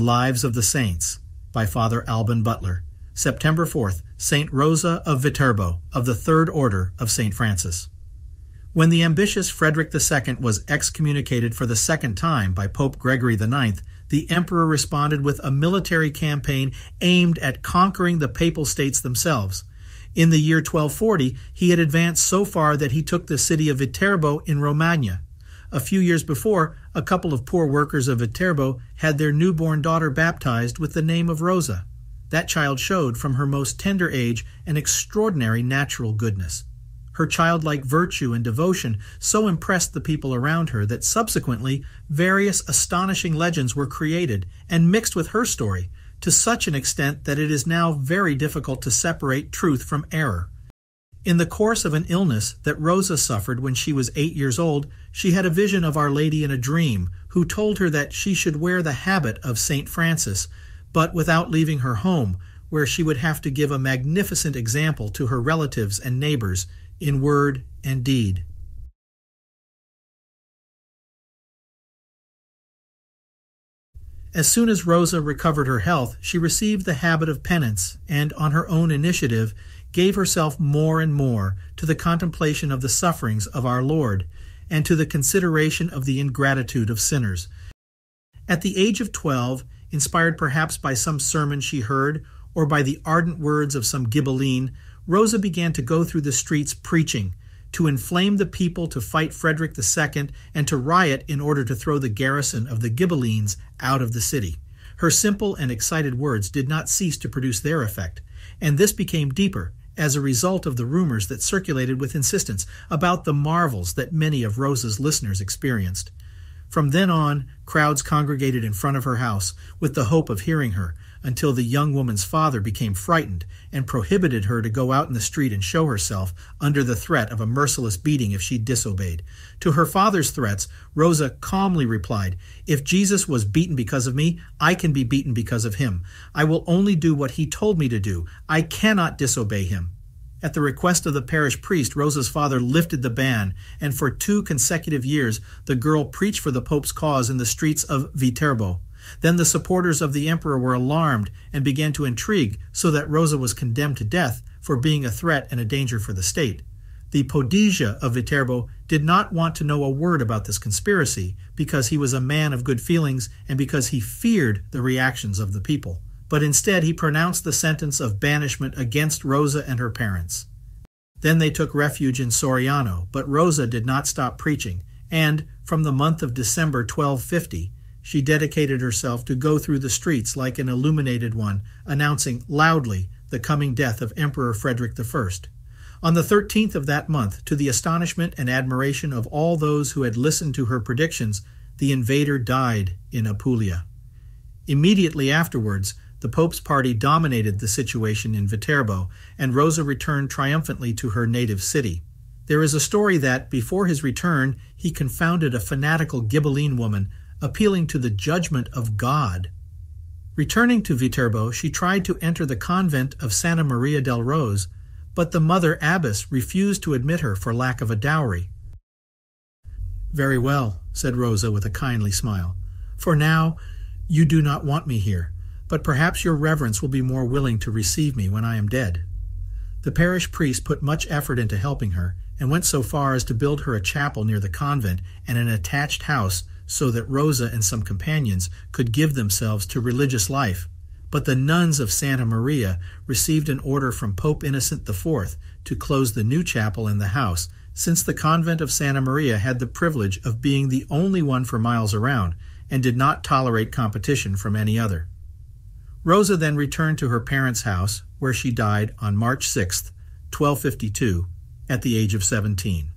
The Lives of the Saints by Father Alban Butler. September 4th, St. Rosa of Viterbo, of the Third Order of St. Francis. When the ambitious Frederick II was excommunicated for the second time by Pope Gregory IX, the emperor responded with a military campaign aimed at conquering the papal states themselves. In the year 1240, he had advanced so far that he took the city of Viterbo in Romagna. A few years before, a couple of poor workers of Viterbo had their newborn daughter baptized with the name of Rosa. That child showed from her most tender age an extraordinary natural goodness. Her childlike virtue and devotion so impressed the people around her that subsequently various astonishing legends were created and mixed with her story, to such an extent that it is now very difficult to separate truth from error. In the course of an illness that Rosa suffered when she was eight years old, she had a vision of Our Lady in a dream, who told her that she should wear the habit of St. Francis, but without leaving her home, where she would have to give a magnificent example to her relatives and neighbors in word and deed. As soon as Rosa recovered her health, she received the habit of penance, and on her own initiative, gave herself more and more to the contemplation of the sufferings of our Lord, and to the consideration of the ingratitude of sinners. At the age of twelve, inspired perhaps by some sermon she heard, or by the ardent words of some Ghibelline, Rosa began to go through the streets preaching, to inflame the people to fight Frederick II and to riot in order to throw the garrison of the Ghibellines out of the city. Her simple and excited words did not cease to produce their effect, and this became deeper as a result of the rumors that circulated with insistence about the marvels that many of Rosa's listeners experienced. From then on, crowds congregated in front of her house with the hope of hearing her, until the young woman's father became frightened and prohibited her to go out in the street and show herself under the threat of a merciless beating if she disobeyed. To her father's threats, Rosa calmly replied, If Jesus was beaten because of me, I can be beaten because of him. I will only do what he told me to do. I cannot disobey him. At the request of the parish priest, Rosa's father lifted the ban, and for two consecutive years the girl preached for the Pope's cause in the streets of Viterbo. Then the supporters of the emperor were alarmed and began to intrigue, so that Rosa was condemned to death for being a threat and a danger for the state. The Podestà of Viterbo did not want to know a word about this conspiracy because he was a man of good feelings and because he feared the reactions of the people. But instead, he pronounced the sentence of banishment against Rosa and her parents. Then they took refuge in Soriano, but Rosa did not stop preaching, and from the month of December 1250, she dedicated herself to go through the streets like an illuminated one, announcing loudly the coming death of Emperor Frederick I. On the 13th of that month, to the astonishment and admiration of all those who had listened to her predictions, the invader died in Apulia. Immediately afterwards, the Pope's party dominated the situation in Viterbo, and Rosa returned triumphantly to her native city. There is a story that, before his return, he confounded a fanatical Ghibelline woman appealing to the judgment of God. Returning to Viterbo, she tried to enter the convent of Santa Maria del Rose, but the mother abbess refused to admit her for lack of a dowry. Very well, said Rosa with a kindly smile. For now, you do not want me here, but perhaps your reverence will be more willing to receive me when I am dead. The parish priest put much effort into helping her, and went so far as to build her a chapel near the convent and an attached house so that Rosa and some companions could give themselves to religious life. But the nuns of Santa Maria received an order from Pope Innocent IV to close the new chapel in the house, since the convent of Santa Maria had the privilege of being the only one for miles around and did not tolerate competition from any other. Rosa then returned to her parents' house, where she died on March 6, 1252, at the age of 17.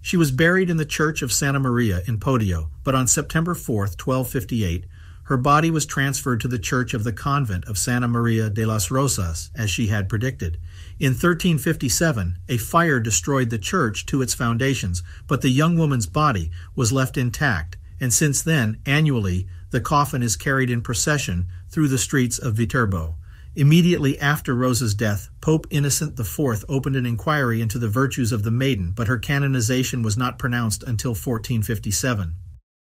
She was buried in the church of Santa Maria in Podio, but on September 4, 1258, her body was transferred to the church of the convent of Santa Maria de las Rosas, as she had predicted. In 1357, a fire destroyed the church to its foundations, but the young woman's body was left intact, and since then, annually, the coffin is carried in procession through the streets of Viterbo. Immediately after Rosa's death, Pope Innocent IV opened an inquiry into the virtues of the maiden, but her canonization was not pronounced until 1457.